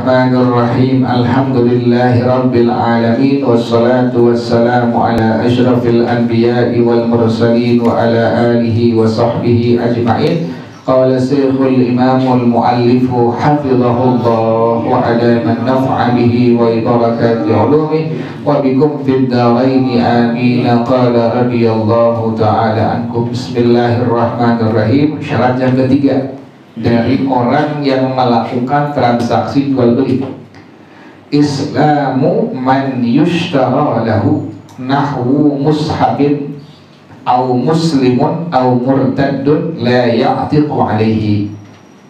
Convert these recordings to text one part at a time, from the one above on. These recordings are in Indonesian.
الرحمن الرحيم. الحمد لله رب العالمين والصلاة والسلام على أشرف الأنبياء والمرسلين وعلى آله وصحبه أجمعين. قال شيخ الإمام المؤلف حفظه الله وعلى من نفع به وبركات علومه. وبكم في الدارين آمين. قال رضي الله تعالى عنكم. بسم الله الرحمن الرحيم. syarat yang ketiga dari orang yang melakukan transaksi jual beli. Islamu man yushtara lahu nahwu mushabin au muslimun au murtadun la ya'tiqu alaihi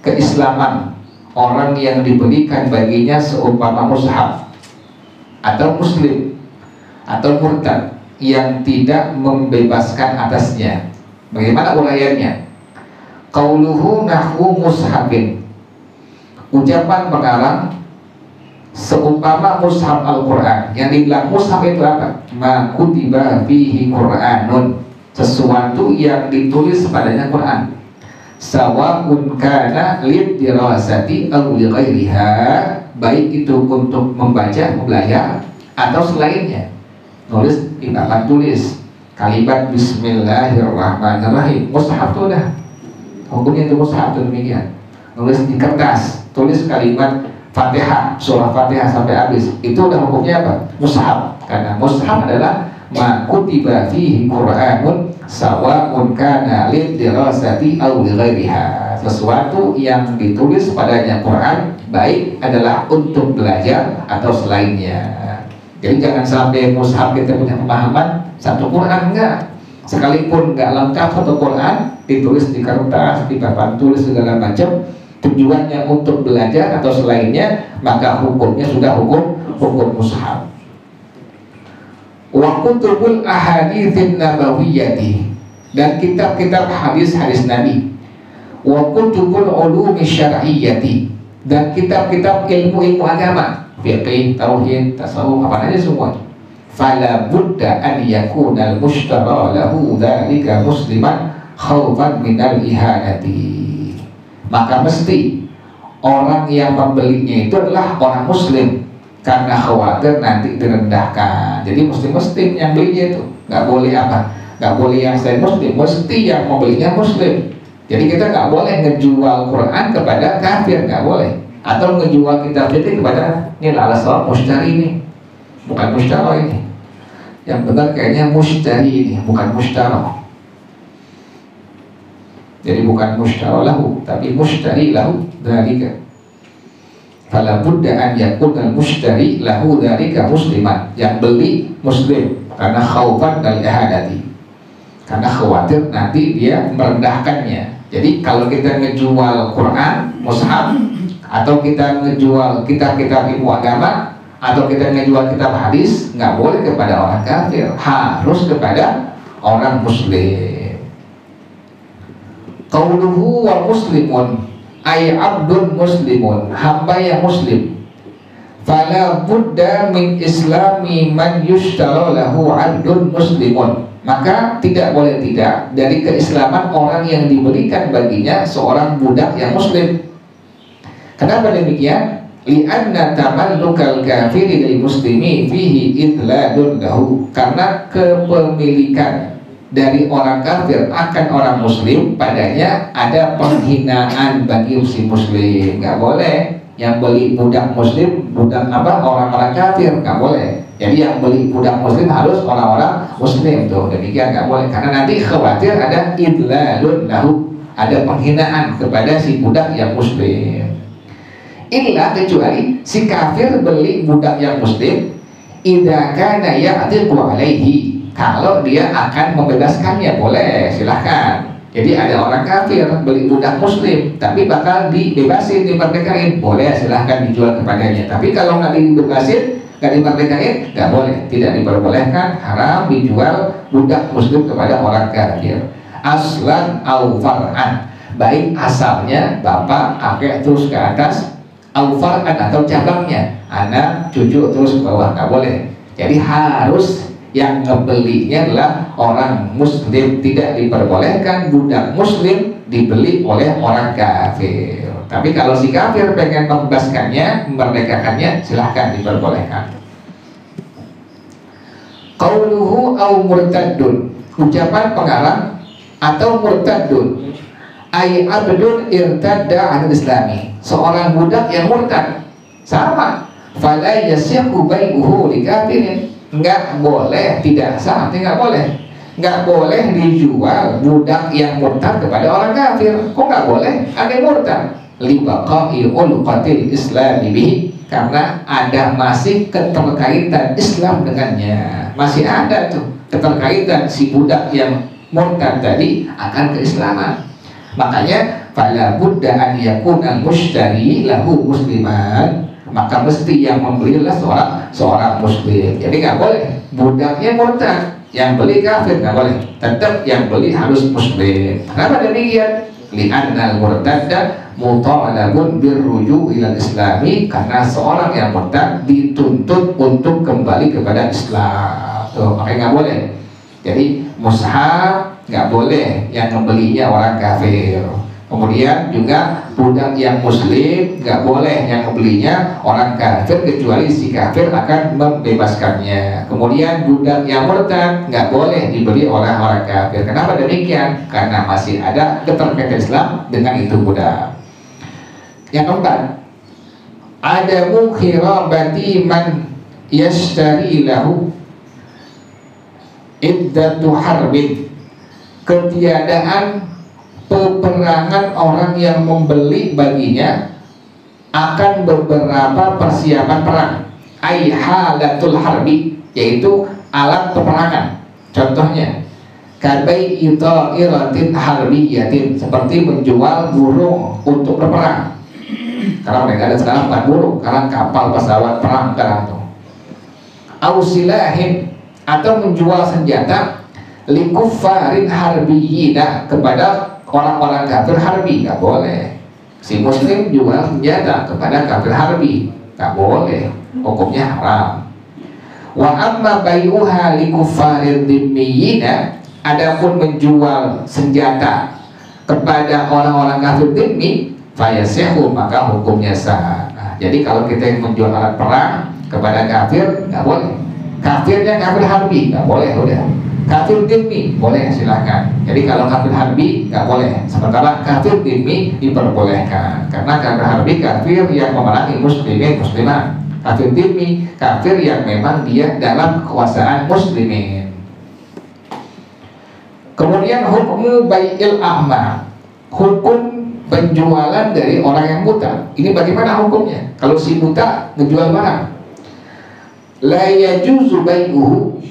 keislaman orang yang diberikan baginya seumpama mushaf atau muslim atau murtad yang tidak membebaskan atasnya. Bagaimana uraiannya Qauluhu nahwu mushabin. Ucapan mengarang Seumpama mushaf Al-Quran. Yang dibilang mushaf itu apa? Ma kutiba fihi Quranun. Sesuatu yang ditulis padanya Quran. Sawa'un kana lid dirasati Au Baik itu untuk membaca, belajar Atau selainnya. Nulis, kita tulis. Kalimat Bismillahirrahmanirrahim. Mushaf itu udah hukumnya itu mushaf itu demikian. Nulis di kertas tulis kalimat fatihah surah fatihah sampai habis. Itu udah hukumnya apa? Mushaf karena mushaf adalah ma kutiba fihi qur'anun sawa'un kana lid dirasati sesuatu yang ditulis padanya Quran baik adalah untuk belajar atau selainnya. Jadi jangan sampai mushaf kita punya pemahaman satu Quran enggak. Sekalipun nggak lengkap satu Quran ditulis di kertas, di papan tulis segala macam tujuannya untuk belajar atau selainnya maka hukumnya sudah hukum hukum mushaf. Wa kutubul ahaditsin nabawiyyati dan kitab-kitab hadis-hadis Nabi. Wa kutubul ulumi syar'iyyati. Dan kitab-kitab ilmu-ilmu agama. Fiqih, tauhid, tasawuf apa aja semua. Fala budda an yakuna al-mushtara lahu dzalika musliman khaufan minal ihanati maka mesti orang yang membelinya itu adalah orang muslim. Karena khawatir nanti direndahkan. Jadi muslim-muslim yang belinya itu nggak boleh apa? Nggak boleh yang saya muslim mesti yang membelinya muslim. Jadi kita nggak boleh ngejual Quran kepada kafir nggak boleh. Atau ngejual kitab itu kepada ini alas mushtari ini. Bukan mushtara ini. Yang benar kayaknya mushtari ini bukan mushtara jadi bukan mushtara lahu tapi mushtari lahu dalika fala budda an yakuna mushtari lahu dalika musliman. Yang beli muslim karena khaufan dari ihadati. Karena khawatir nanti dia merendahkannya. Jadi kalau kita ngejual Quran mushaf atau kita ngejual kitab-kitab ilmu agama atau kita ngejual kitab hadis nggak boleh kepada orang kafir. Harus kepada orang muslim Qauluhu wa muslimun. Ay abdun muslimun. Hamba yang muslim. Fala budda min islami man yushtara lahu abdun muslimun. Maka tidak boleh tidak dari keislaman orang yang diberikan baginya seorang budak yang muslim. Kenapa demikian? Lianna tamallukal kafiri lil muslimi fihi idladun lahu. Karena kepemilikan dari orang kafir akan orang muslim padanya ada penghinaan bagi si muslim. Nggak boleh yang beli budak muslim budak apa orang-orang kafir. Nggak boleh. Jadi yang beli budak muslim harus orang-orang muslim. Tuh demikian nggak boleh. Karena nanti khawatir ada idlalun lahu. Ada penghinaan kepada si budak yang muslim. Inilah kecuali si kafir beli budak yang muslim idza kana ya'tiqu alaihi kalau dia akan membebaskannya boleh silahkan jadi ada orang kafir beli budak muslim tapi bakal dibebasin dimerdekain boleh silahkan dijual kepadanya. Tapi kalau nggak dibebasin nggak dimerdekain nggak boleh. Tidak diperbolehkan haram dijual budak muslim kepada orang kafir. Aslan au far'an. Baik asalnya bapak kakek terus ke atas au far'an atau cabangnya. Anak cucu terus ke bawah nggak boleh. Jadi harus yang ngebelinya adalah orang muslim tidak diperbolehkan budak muslim dibeli oleh orang kafir Tapi kalau si kafir pengen membebaskannya, memerdekakannya, silahkan diperbolehkan. Qauluhu au murtadun. Ucapan pengarang atau murtadun. Ay abdun irtadda an islami. Seorang budak yang murtad. Sama. Fala yasihu bai'uhu li kafirin. Enggak boleh, tidak sah, tidak boleh. Nggak boleh dijual budak yang murtad kepada orang kafir. Kok nggak boleh? Ada yang murtad. Libaqai ulqatil islami bihi. Karena ada masih keterkaitan Islam dengannya. Masih ada tuh keterkaitan si budak yang murtad tadi akan keislaman. Makanya pada buddha an yakun al mushtari lahu musliman. Maka mesti yang membeli adalah seorang seorang muslim. Jadi nggak boleh. Budaknya murtad yang beli kafir nggak boleh. Tetap yang beli harus muslim. Kenapa demikian? Li'anna al-murtadda mutalabun birruju ila islami karena seorang yang murtad dituntut untuk kembali kepada Islam. Tuh makanya nggak boleh. Jadi mushaf nggak boleh yang membelinya orang kafir Kemudian juga budak yang muslim nggak boleh yang membelinya orang kafir kecuali si kafir akan membebaskannya. Kemudian budak yang murtad nggak boleh dibeli oleh orang kafir. Kenapa demikian? Karena masih ada keterkaitan Islam dengan itu budak. Yang keempat, ada mukhirabati man yashtari lahu iddatu harbin ketiadaan peperangan orang yang membeli baginya akan beberapa persiapan perang. Aihalatul harbi yaitu alat peperangan. Contohnya kabai iratin harbiyatin seperti menjual burung untuk berperang. Karena mereka ada sekarang bukan burung karena kapal pesawat perang sekarang itu ausilahin atau menjual senjata likufarin harbiyina kepada orang-orang kafir harbi nggak boleh. Si muslim jual senjata kepada kafir harbi nggak boleh. Hukumnya haram. Wa amma bayuha li kufarir dhimmiyina adapun menjual senjata kepada orang-orang kafir dhimmi fayasehu maka hukumnya sah. Nah, jadi kalau kita menjual alat perang kepada kafir nggak boleh. Kafirnya kafir harbi nggak boleh udah kafir dimi boleh silahkan jadi kalau kafir harbi nggak boleh. Sementara kafir dimi diperbolehkan. Karena kafir harbi kafir yang memerangi muslimin muslimah kafir dimi kafir yang memang dia dalam kekuasaan muslimin. Kemudian hukum baikil ahma hukum penjualan dari orang yang buta. Ini bagaimana hukumnya? Kalau si buta menjual barang. La yajuzu bai'uhu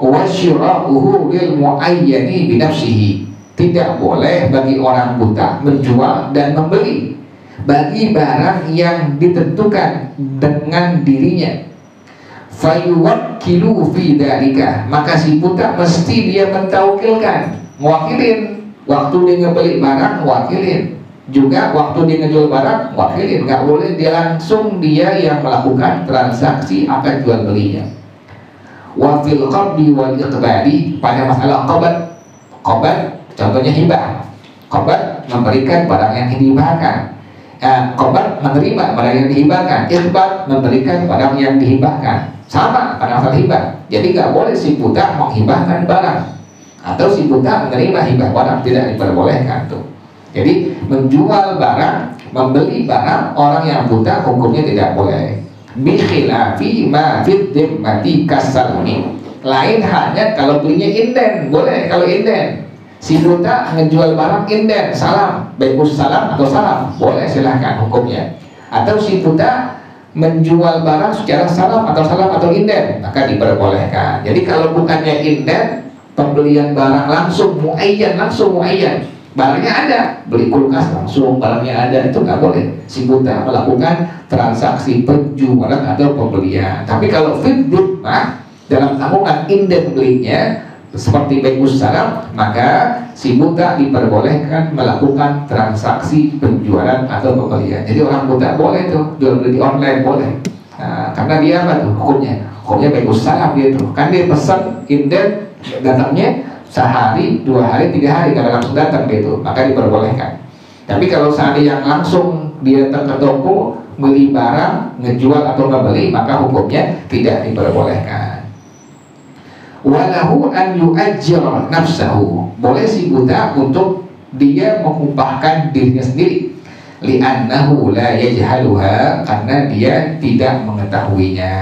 wasyira'uhu lil muayyani binafsihi tidak boleh bagi orang buta menjual dan membeli. Bagi barang yang ditentukan dengan dirinya. Fayuwakkilu fi dalika maka si buta mesti dia mentaukilkan mewakilin. Waktu dia ngebeli barang wakilin. Juga waktu dia ngejual barang wakilin. Nggak boleh dia langsung dia yang melakukan transaksi akan jual belinya wa fil qabdi wal iqbali. Pada masalah qabat qabat contohnya hibah. Qabat memberikan barang yang dihibahkan. Eh, qabat menerima barang yang dihibahkan. Iqbal memberikan barang yang dihibahkan. Sama pada masalah hibah. Jadi nggak boleh si buta menghibahkan barang. Atau si buta menerima hibah barang. Tidak diperbolehkan tuh. Jadi menjual barang membeli barang orang yang buta hukumnya tidak boleh bikhilafi ma fit dimmati kasalmi lain hanya kalau belinya inden. Boleh kalau inden. Si buta ngejual barang inden salam. Bagus salam atau salam? Boleh silahkan hukumnya. Atau si buta menjual barang secara salam atau salam atau inden maka diperbolehkan. Jadi kalau bukannya inden pembelian barang langsung muayyan langsung muayyan barangnya ada. Beli kulkas langsung barangnya ada. Itu nggak boleh. Si buta melakukan transaksi penjualan atau pembelian. Tapi kalau fitbit mah dalam tabungan inden belinya seperti bagus salam maka si buta diperbolehkan melakukan transaksi penjualan atau pembelian. Jadi orang buta boleh tuh jual beli online boleh. Nah, karena dia apa tuh? Hukumnya. Hukumnya bagus salam dia tuh. Kan dia pesan inden datangnya sehari, dua hari, tiga hari kalau langsung datang gitu, maka diperbolehkan. Tapi kalau seandainya yang langsung dia datang ke toko beli barang, ngejual atau nggak beli, maka hukumnya tidak diperbolehkan. Walahu an yu'ajjir nafsahu. Boleh si buta untuk dia mengupahkan dirinya sendiri. Li'annahu la yajhaluha karena dia tidak mengetahuinya.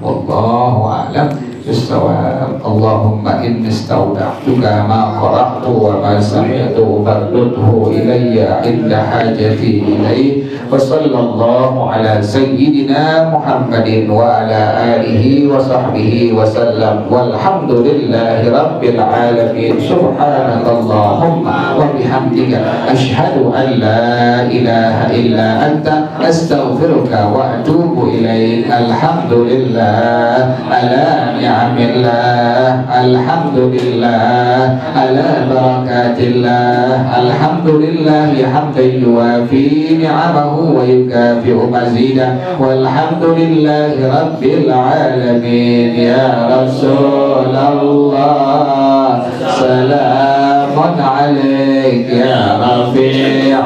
Wallahu a'lam. بالصواب اللهم إني استودعتك ما قرأت وما سمعت فردده إلي عند حاجتي إليه. وصلى الله على سيدنا محمد وعلى آله وصحبه وسلم. والحمد لله رب العالمين. سبحانك اللهم وبحمدك أشهد أن لا إله إلا أنت. أستغفرك وأتوب إليك. الحمد لله. على نعم الله الحمد لله على بركات الله الحمد لله حمدا يوافي نعمه ويكافئ مزيدا والحمد لله رب العالمين. يا رسول الله سلام عليك. يا رفيع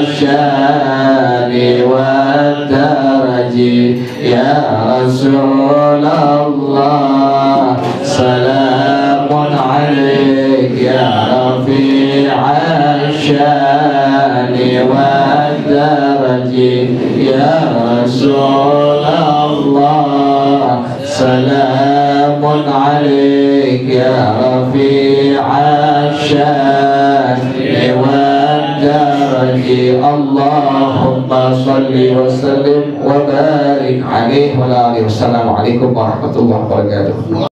الشأن يا رسول الله سلام عليك يا رفيع الشأن والدرج. يا رسول الله سلام عليك يا رفيع الشأن اللهم صل وسلم وبارك عليه وعلى آله والسلام عليكم ورحمة الله وبركاته.